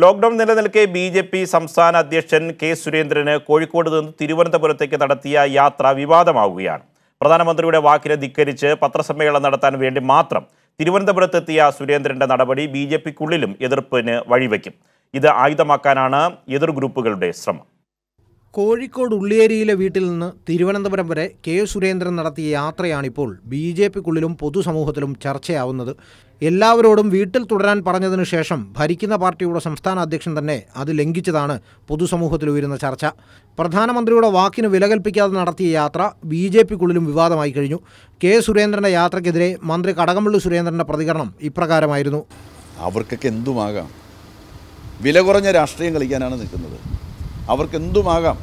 Lockdown നിലനിൽക്കെ B J P സംസ്ഥാന അധ്യക്ഷൻ കെ സുരേന്ദ്രന് കോഴിക്കോട് നിന്ന് തിരുവനന്തപുരത്തേക്ക് നടത്തിയ യാത്ര വിവാദമാവുകയാണ്. പ്രധാനമന്ത്രിയുടെ വാക്കിനെ ധിക്കരിച്ച് പത്രസമ്മേളനം നടത്താൻ വേണ്ടി മാത്രം തിരുവനന്തപുരത്തെത്തിയ സുരേന്ദ്രന്റെ നടപടി ബി ജെ പിക്കുള്ളിലും എതിർപ്പിന് വഴിവെക്കും. ഇത് ആയുധമാക്കാനാണ് എതിർ ഗ്രൂപ്പുകളുടെ ശ്രമം. കോഴിക്കോട് ഉള്ളിയേരിയിലെ വീട്ടിൽ നിന്ന് തിരുവനന്തപുരം വരെ കെ സുരേന്ദ്രൻ നടത്തിയ യാത്രയാണിപ്പോൾ ബി ജെ പിക്കുള്ളിലും പൊതുസമൂഹത്തിലും ചർച്ചയാവുന്നത്. എല്ലാവരോടും വീട്ടിൽ തുടരാൻ പറഞ്ഞതിനു ശേഷം ഭരിക്കുന്ന പാർട്ടിയുടെ സംസ്ഥാന അധ്യക്ഷൻ തന്നെ അത് ലംഘിച്ചതാണ് പൊതുസമൂഹത്തിൽ ഉയരുന്ന ചർച്ച. പ്രധാനമന്ത്രിയുടെ വാക്കിന് വില കൽപ്പിക്കാതെ നടത്തിയ യാത്ര ബി ജെ പിക്കുള്ളിലും വിവാദമായി കഴിഞ്ഞു. കെ സുരേന്ദ്രന്റെ യാത്രയ്ക്കെതിരെ മന്ത്രി കടകംപള്ളി സുരേന്ദ്രന്റെ പ്രതികരണം ഇപ്രകാരമായിരുന്നു. അവർക്കൊക്കെ എന്തുമാകാം? വില കുറഞ്ഞ രാഷ്ട്രീയം കളിക്കാനാണ് നിൽക്കുന്നത്. അവർക്ക് എന്തുമാകാം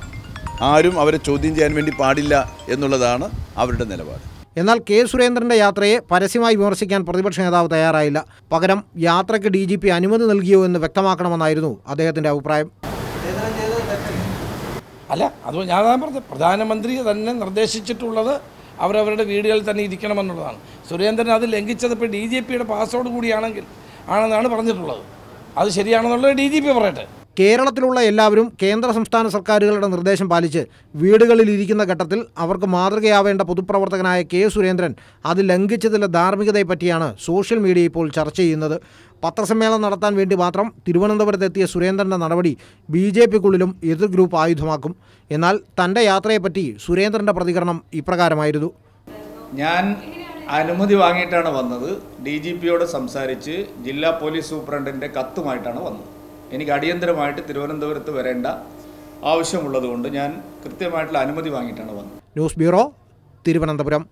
ആരും അവരെ ചോദ്യം ചെയ്യാൻ വേണ്ടി പാടില്ല എന്നുള്ളതാണ് അവരുടെ നിലപാട്. എന്നാൽ കെ സുരേന്ദ്രന്റെ യാത്രയെ പരസ്യമായി വിമർശിക്കാൻ പ്രതിപക്ഷ നേതാവ് തയ്യാറായില്ല. പകരം യാത്രയ്ക്ക് ഡി ജി പി അനുമതി നൽകിയോ എന്ന് വ്യക്തമാക്കണമെന്നായിരുന്നു അദ്ദേഹത്തിന്റെ അഭിപ്രായം. അല്ല അത് ഞാൻ പറഞ്ഞത്. പ്രധാനമന്ത്രി തന്നെ നിർദ്ദേശിച്ചിട്ടുള്ളത് അവരവരുടെ വീടുകളിൽ തന്നെ ഇരിക്കണമെന്നുള്ളതാണ്. സുരേന്ദ്രൻ അത് ലംഘിച്ചത് ഇപ്പോൾ ഡി ജി പിയുടെ പാസ്വേഡ് കൂടിയാണെങ്കിൽ ആണെന്നാണ് പറഞ്ഞിട്ടുള്ളത്. അത് ശരിയാണെന്നുള്ളത് ഡി ജി പി പറയട്ടെ. കേരളത്തിലുള്ള എല്ലാവരും കേന്ദ്ര സംസ്ഥാന സർക്കാരുകളുടെ നിർദ്ദേശം പാലിച്ച് വീടുകളിൽ ഇരിക്കുന്ന ഘട്ടത്തിൽ അവർക്ക് മാതൃകയാവേണ്ട പൊതുപ്രവർത്തകനായ കെ സുരേന്ദ്രൻ അത് ലംഘിച്ചതിലെ ധാർമ്മികതയെപ്പറ്റിയാണ് സോഷ്യൽ മീഡിയ ഇപ്പോൾ ചർച്ച ചെയ്യുന്നത്. പത്രസമ്മേളനം നടത്താൻ വേണ്ടി മാത്രം തിരുവനന്തപുരത്തെത്തിയ സുരേന്ദ്രന്റെ നടപടി ബി ജെ പിക്കുള്ളിലും എതിർ ഗ്രൂപ്പ് ആയുധമാക്കും. എന്നാൽ തന്റെ യാത്രയെപ്പറ്റി സുരേന്ദ്രന്റെ പ്രതികരണം ഇപ്രകാരമായിരുന്നു. ഞാൻ അനുമതി വാങ്ങിയിട്ടാണ് വന്നത്. ഡി ജി പിയോട് സംസാരിച്ച് ജില്ലാ പോലീസ് സൂപ്രണ്ടിന്റെ കത്തുമായിട്ടാണ് വന്നത്. എനിക്ക് അടിയന്തരമായിട്ട് തിരുവനന്തപുരത്ത് വരേണ്ട ആവശ്യമുള്ളതുകൊണ്ട് ഞാൻ കൃത്യമായിട്ടുള്ള അനുമതി വാങ്ങിയിട്ടാണ് വന്നത്. News bureau Thiruvananthapuram.